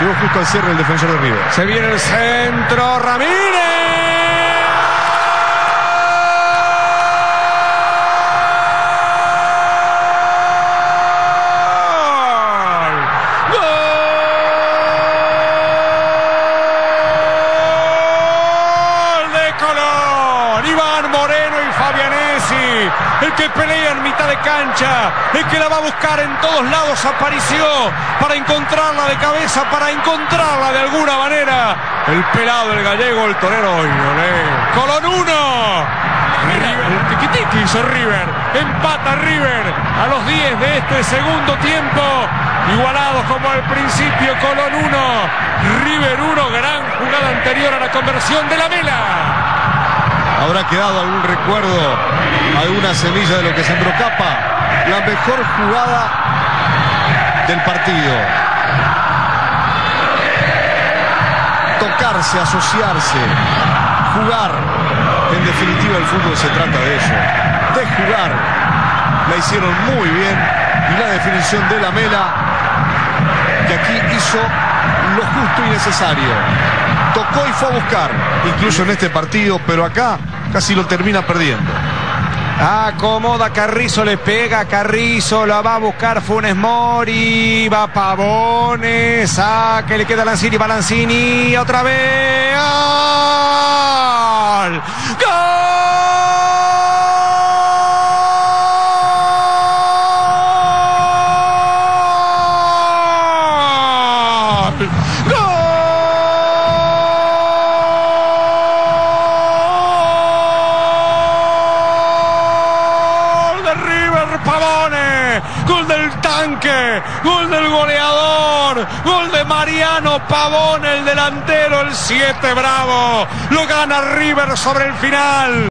Llegó justo al cierre el defensor de River. Se viene el centro, Ramírez. El que pelea en mitad de cancha, el que la va a buscar en todos lados, apareció para encontrarla de cabeza, para encontrarla de alguna manera. El pelado, el gallego, el torero, Colón 1. River, tiki hizo River, empata River a los 10 de este segundo tiempo, igualados como al principio, Colón 1, River 1, gran jugada anterior a la conversión de la Mela habrá quedado algún recuerdo, alguna semilla de lo que sembró Capa. La mejor jugada del partido. Tocarse, asociarse, jugar. En definitiva el fútbol se trata de eso, de jugar. La hicieron muy bien y la definición de la Mela que aquí hizo justo y necesario. Tocó y fue a buscar, incluso en este partido, pero acá casi lo termina perdiendo. Acomoda Carrizo, le pega Carrizo, la va a buscar Funes Mori, va Pavones, a que le queda Lanzini, va Lanzini, otra vez. ¡Gol! Pavone, gol del tanque, gol del goleador, gol de Mariano Pavone, el delantero, el 7 bravo, lo gana River sobre el final.